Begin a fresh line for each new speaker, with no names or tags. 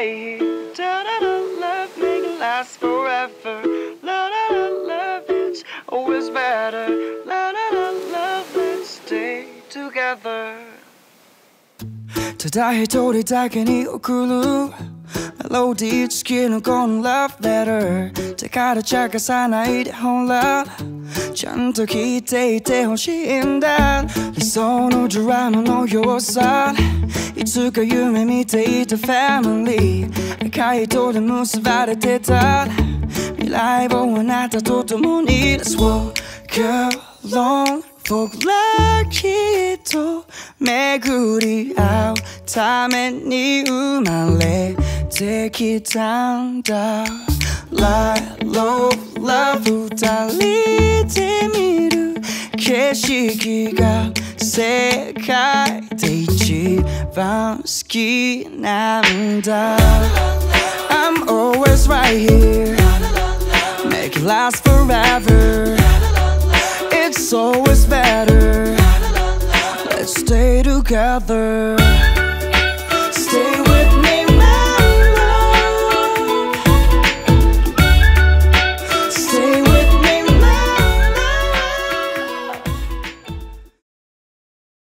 right here. Da da da, love make it last forever. La da da, love it's always better. La da da, love let's stay together. 다다해 돌이 melody. 오클루 멜로디 지키는 건 love letter 대가를 작아 사나이 혼라 잔뜩 기대 이때 혼신단 네 손을 주라면 your side いつか夢見ていたファミリー赤い糸で結ばれてた未来をあなたと共に Let's walk along 僕らきっと巡り合うために生まれてきたんだ Lie, love, love 二人で見る景色が 世界で一番好きなんだ I'm always right here Make it last forever It's always better Let's stay together